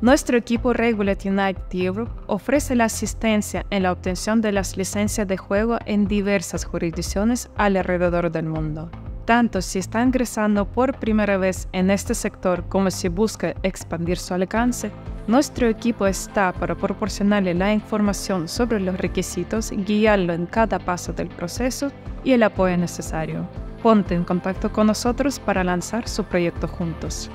Nuestro equipo Regulate United Europe ofrece la asistencia en la obtención de las licencias de juego en diversas jurisdicciones alrededor del mundo. Tanto si está ingresando por primera vez en este sector como si busca expandir su alcance, nuestro equipo está para proporcionarle la información sobre los requisitos, guiarlo en cada paso del proceso y el apoyo necesario. Ponte en contacto con nosotros para lanzar su proyecto juntos.